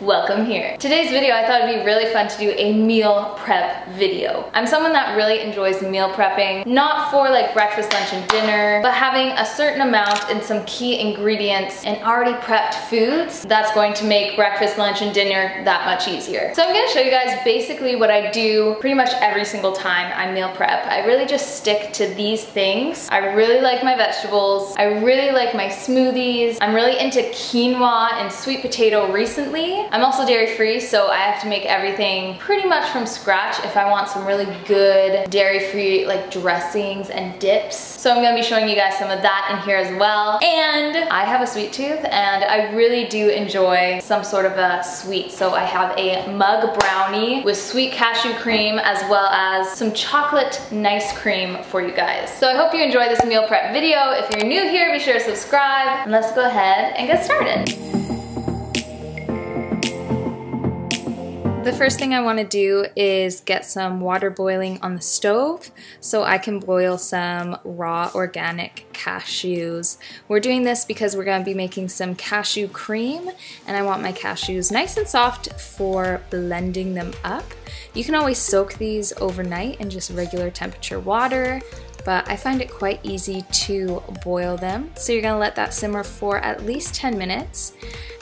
welcome here. Today's video I thought it'd be really fun to do a meal prep video. I'm someone that really enjoys meal prepping, not for like breakfast, lunch, and dinner, but having a certain amount and some key ingredients and already prepped foods that's going to make breakfast, lunch, and dinner that much easier. So I'm gonna show you guys basically what I do pretty much every single time I meal prep. I really just stick to these things. I really like my vegetables. I really like my smoothies. I'm really into quinoa and sweet potato recently. I'm also dairy free, so I have to make everything pretty much from scratch if I want some really good dairy free like dressings and dips. So I'm gonna be showing you guys some of that in here as well. And I have a sweet tooth and I really do enjoy some sort of a sweet. So I have a mug brownie with sweet cashew cream as well as some chocolate nice cream for you guys. So I hope you enjoy this meal prep video. If you're new here, be sure to subscribe and let's go ahead and get started. The first thing I want to do is get some water boiling on the stove so I can boil some raw organic cashews. We're doing this because we're going to be making some cashew cream and I want my cashews nice and soft for blending them up. You can always soak these overnight in just regular temperature water but I find it quite easy to boil them. So you're gonna let that simmer for at least 10 minutes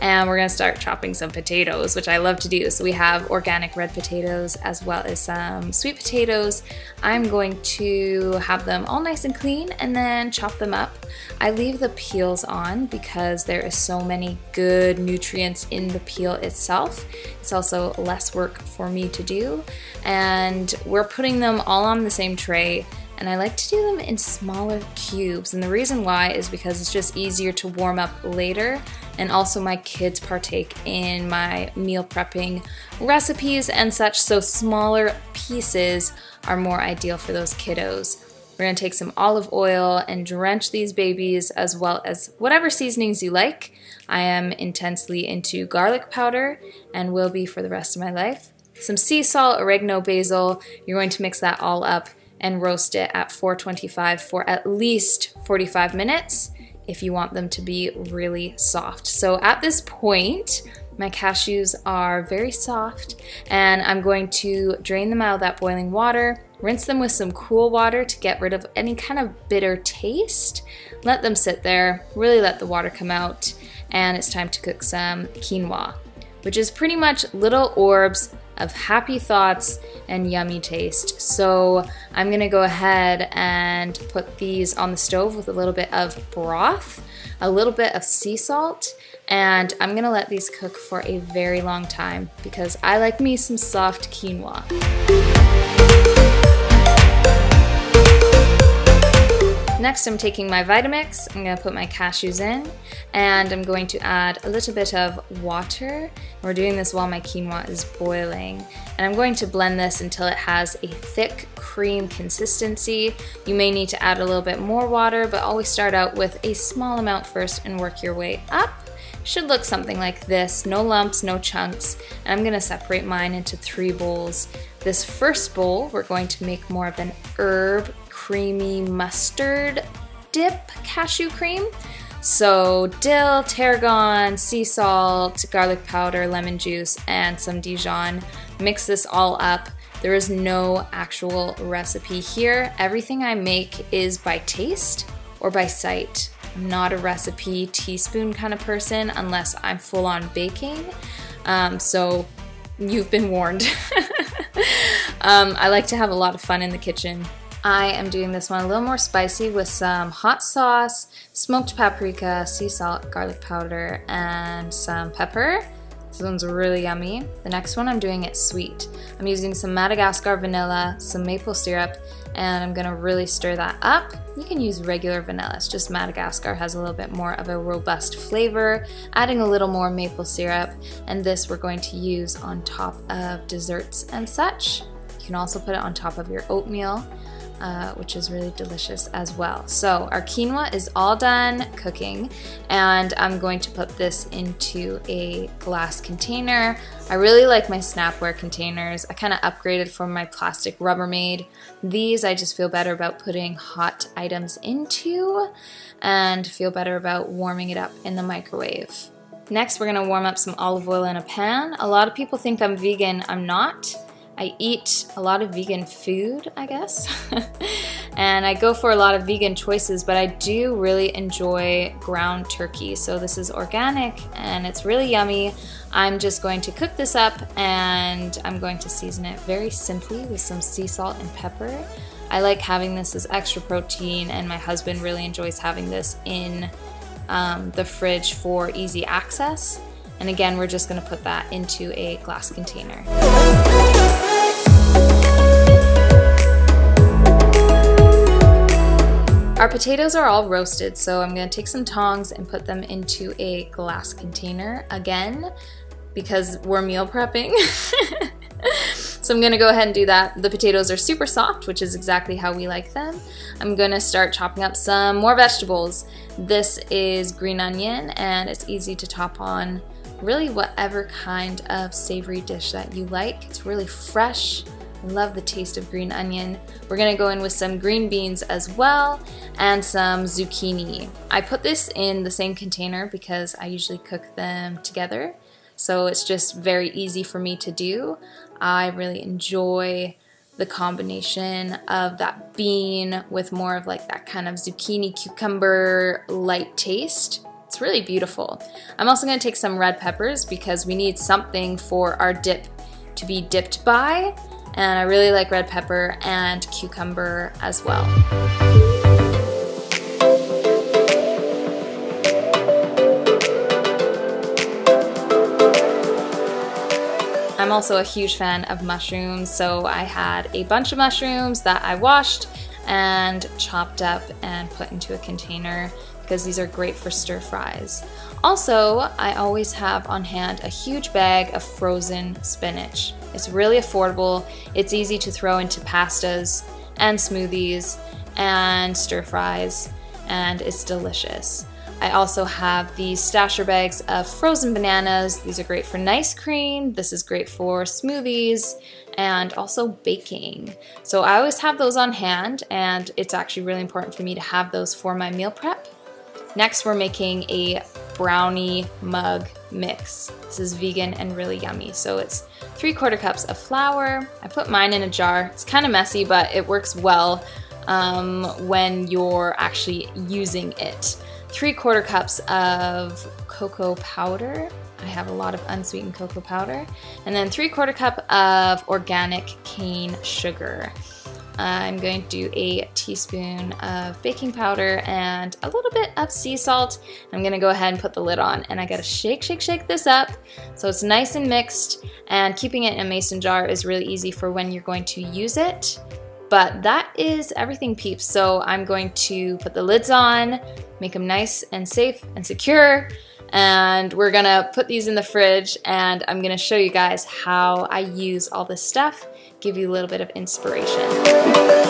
and we're gonna start chopping some potatoes, which I love to do. So we have organic red potatoes as well as some sweet potatoes. I'm going to have them all nice and clean and then chop them up. I leave the peels on because there is so many good nutrients in the peel itself. It's also less work for me to do. And we're putting them all on the same tray and I like to do them in smaller cubes and the reason why is because it's just easier to warm up later and also my kids partake in my meal prepping recipes and such so smaller pieces are more ideal for those kiddos. We're to take some olive oil and drench these babies as well as whatever seasonings you like. I am intensely into garlic powder and will be for the rest of my life. Some sea salt, oregano, basil. You're going to mix that all up and roast it at 425 for at least 45 minutes if you want them to be really soft. So at this point, my cashews are very soft and I'm going to drain them out of that boiling water, rinse them with some cool water to get rid of any kind of bitter taste. Let them sit there, really let the water come out, and it's time to cook some quinoa, which is pretty much little orbs of happy thoughts and yummy taste. So I'm gonna go ahead and put these on the stove with a little bit of broth, a little bit of sea salt, and I'm gonna let these cook for a very long time because I like me some soft quinoa. Next, I'm taking my Vitamix, I'm to put my cashews in, and I'm going to add a little bit of water. We're doing this while my quinoa is boiling. And I'm going to blend this until it has a thick cream consistency. You may need to add a little bit more water, but always start out with a small amount first and work your way up should look something like this, no lumps, no chunks, and I'm gonna separate mine into three bowls. This first bowl, we're going to make more of an herb creamy mustard dip cashew cream. So dill, tarragon, sea salt, garlic powder, lemon juice, and some Dijon. Mix this all up. There is no actual recipe here. Everything I make is by taste or by sight. I'm not a recipe teaspoon kind of person unless I'm full on baking. Um, so you've been warned. um, I like to have a lot of fun in the kitchen. I am doing this one a little more spicy with some hot sauce, smoked paprika, sea salt, garlic powder, and some pepper. This one's really yummy. The next one I'm doing it sweet. I'm using some Madagascar vanilla, some maple syrup, and I'm gonna really stir that up. You can use regular vanilla, it's just Madagascar has a little bit more of a robust flavor, adding a little more maple syrup, and this we're going to use on top of desserts and such. You can also put it on top of your oatmeal uh, which is really delicious as well. So our quinoa is all done cooking and I'm going to put this into a glass container. I really like my Snapware containers. I kind of upgraded from my plastic Rubbermaid. These I just feel better about putting hot items into and feel better about warming it up in the microwave. Next, we're gonna warm up some olive oil in a pan. A lot of people think I'm vegan, I'm not. I eat a lot of vegan food, I guess. and I go for a lot of vegan choices, but I do really enjoy ground turkey. So this is organic and it's really yummy. I'm just going to cook this up and I'm going to season it very simply with some sea salt and pepper. I like having this as extra protein and my husband really enjoys having this in um, the fridge for easy access. And again, we're just gonna put that into a glass container. Potatoes are all roasted, so I'm gonna take some tongs and put them into a glass container again because we're meal prepping. so I'm gonna go ahead and do that. The potatoes are super soft, which is exactly how we like them. I'm gonna start chopping up some more vegetables. This is green onion and it's easy to top on really whatever kind of savory dish that you like. It's really fresh. Love the taste of green onion. We're gonna go in with some green beans as well and some zucchini. I put this in the same container because I usually cook them together so it's just very easy for me to do. I really enjoy the combination of that bean with more of like that kind of zucchini cucumber light taste. It's really beautiful. I'm also to take some red peppers because we need something for our dip to be dipped by and I really like red pepper and cucumber as well. I'm also a huge fan of mushrooms, so I had a bunch of mushrooms that I washed and chopped up and put into a container because these are great for stir fries. Also, I always have on hand a huge bag of frozen spinach. It's really affordable, it's easy to throw into pastas and smoothies and stir fries, and it's delicious. I also have these stasher bags of frozen bananas. These are great for nice cream. This is great for smoothies and also baking. So I always have those on hand and it's actually really important for me to have those for my meal prep. Next, we're making a brownie mug mix. This is vegan and really yummy. So it's three quarter cups of flour. I put mine in a jar. It's kind of messy, but it works well um, when you're actually using it three quarter cups of cocoa powder. I have a lot of unsweetened cocoa powder. And then three quarter cup of organic cane sugar. I'm going to do a teaspoon of baking powder and a little bit of sea salt. I'm gonna go ahead and put the lid on and I gotta shake, shake, shake this up so it's nice and mixed and keeping it in a mason jar is really easy for when you're going to use it. But that is everything peeps. So I'm going to put the lids on, make them nice and safe and secure. And we're gonna put these in the fridge and I'm gonna show you guys how I use all this stuff, give you a little bit of inspiration.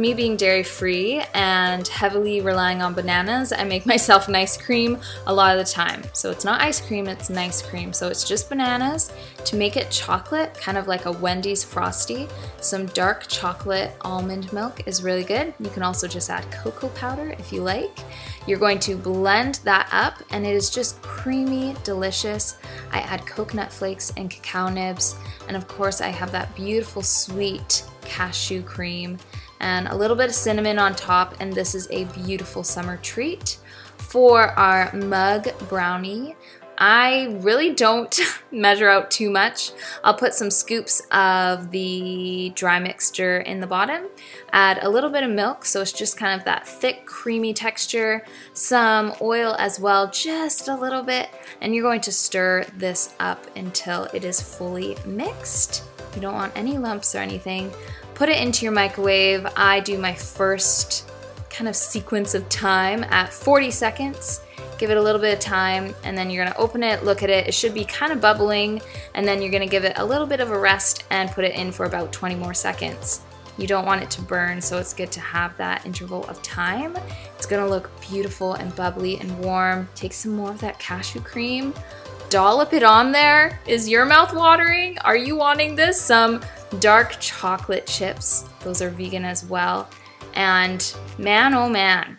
Me being dairy free and heavily relying on bananas, I make myself nice cream a lot of the time. So it's not ice cream, it's nice cream. So it's just bananas. To make it chocolate, kind of like a Wendy's Frosty, some dark chocolate almond milk is really good. You can also just add cocoa powder if you like. You're going to blend that up and it is just creamy, delicious. I add coconut flakes and cacao nibs. And of course I have that beautiful sweet cashew cream and a little bit of cinnamon on top and this is a beautiful summer treat. For our mug brownie, I really don't measure out too much. I'll put some scoops of the dry mixture in the bottom, add a little bit of milk so it's just kind of that thick creamy texture, some oil as well, just a little bit, and you're going to stir this up until it is fully mixed. You don't want any lumps or anything. Put it into your microwave. I do my first kind of sequence of time at 40 seconds. Give it a little bit of time and then you're gonna open it, look at it. It should be kind of bubbling and then you're gonna give it a little bit of a rest and put it in for about 20 more seconds. You don't want it to burn, so it's good to have that interval of time. It's gonna look beautiful and bubbly and warm. Take some more of that cashew cream, dollop it on there. Is your mouth watering? Are you wanting this? Some dark chocolate chips. Those are vegan as well. And man, oh man,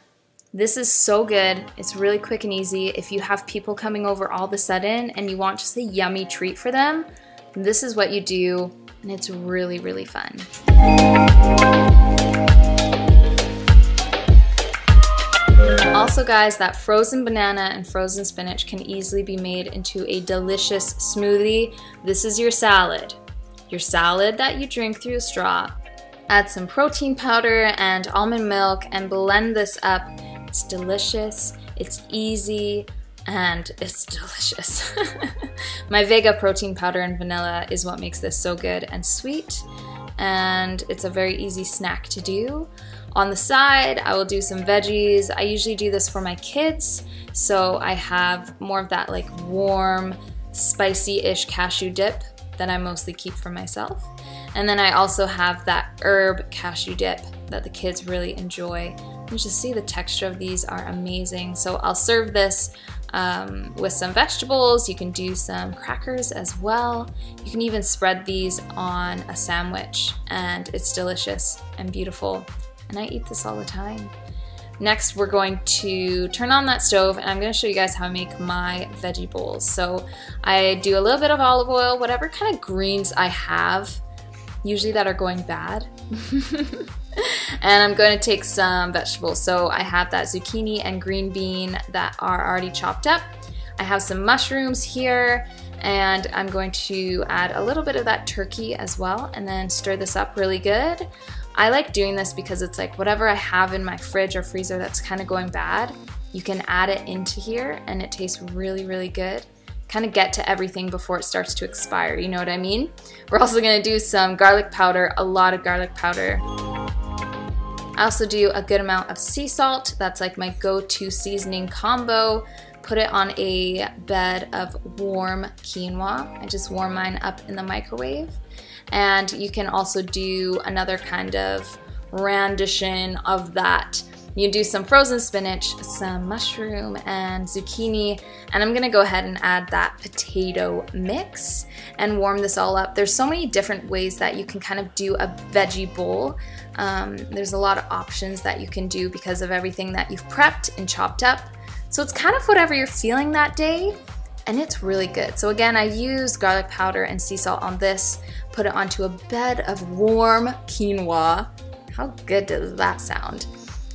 This is so good. It's really quick and easy. If you have people coming over all of a sudden and you want just a yummy treat for them, this is what you do and it's really, really fun. Also guys, that frozen banana and frozen spinach can easily be made into a delicious smoothie. This is your salad. Your salad that you drink through a straw. Add some protein powder and almond milk and blend this up. It's delicious, it's easy, and it's delicious. My Vega protein powder and vanilla is what makes this so good and sweet, and it's a very easy snack to do. On the side, I will do some veggies. I usually do this for my kids, so I have more of that like warm, spicy-ish cashew dip that I mostly keep for myself. And then I also have that herb cashew dip that the kids really enjoy. You just see the texture of these are amazing. So I'll serve this um, with some vegetables. You can do some crackers as well. You can even spread these on a sandwich and it's delicious and beautiful. And I eat this all the time. Next, we're going to turn on that stove and I'm gonna show you guys how I make my veggie bowls. So I do a little bit of olive oil, whatever kind of greens I have, usually that are going bad. and I'm going to take some vegetables. So I have that zucchini and green bean that are already chopped up. I have some mushrooms here and I'm going to add a little bit of that turkey as well and then stir this up really good. I like doing this because it's like whatever I have in my fridge or freezer that's kind of going bad, you can add it into here and it tastes really, really good kind of get to everything before it starts to expire, you know what I mean? We're also gonna do some garlic powder, a lot of garlic powder. I also do a good amount of sea salt. That's like my go-to seasoning combo. Put it on a bed of warm quinoa. I just warm mine up in the microwave. And you can also do another kind of rendition of that you do some frozen spinach, some mushroom and zucchini, and I'm gonna go ahead and add that potato mix and warm this all up. There's so many different ways that you can kind of do a veggie bowl. Um, there's a lot of options that you can do because of everything that you've prepped and chopped up. So it's kind of whatever you're feeling that day, and it's really good. So again, I use garlic powder and sea salt on this, put it onto a bed of warm quinoa. How good does that sound?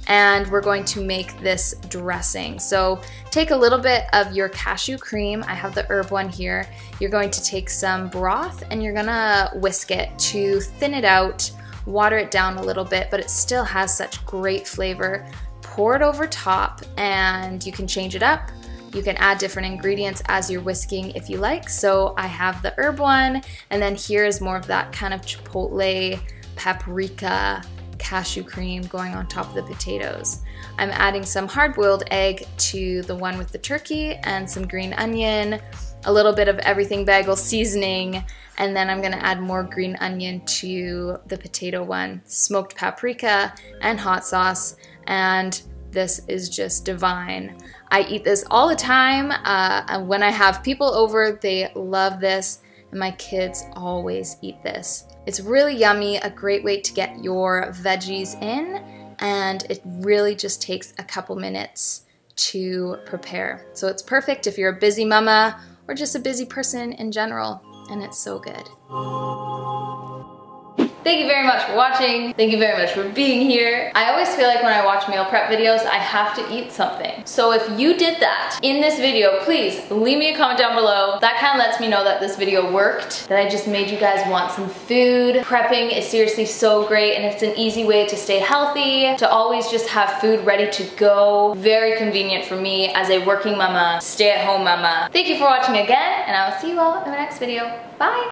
And we're going to make this dressing. So take a little bit of your cashew cream, I have the herb one here, you're going to take some broth and you're gonna whisk it to thin it out, water it down a little bit, but it still has such great flavor. Pour it over top and you can change it up. You can add different ingredients as you're whisking if you like. So I have the herb one, and then here is more of that kind of chipotle, paprika, cashew cream going on top of the potatoes. I'm adding some hard-boiled egg to the one with the turkey and some green onion, a little bit of everything bagel seasoning, and then I'm gonna add more green onion to the potato one, smoked paprika and hot sauce, and this is just divine. I eat this all the time. Uh, when I have people over, they love this and my kids always eat this. It's really yummy, a great way to get your veggies in, and it really just takes a couple minutes to prepare. So it's perfect if you're a busy mama or just a busy person in general, and it's so good. Thank you very much for watching. Thank you very much for being here. I always feel like when I watch meal prep videos, I have to eat something. So if you did that in this video, please leave me a comment down below. That kind of lets me know that this video worked, that I just made you guys want some food. Prepping is seriously so great and it's an easy way to stay healthy, to always just have food ready to go. Very convenient for me as a working mama, stay at home mama. Thank you for watching again and I will see you all in the next video. Bye!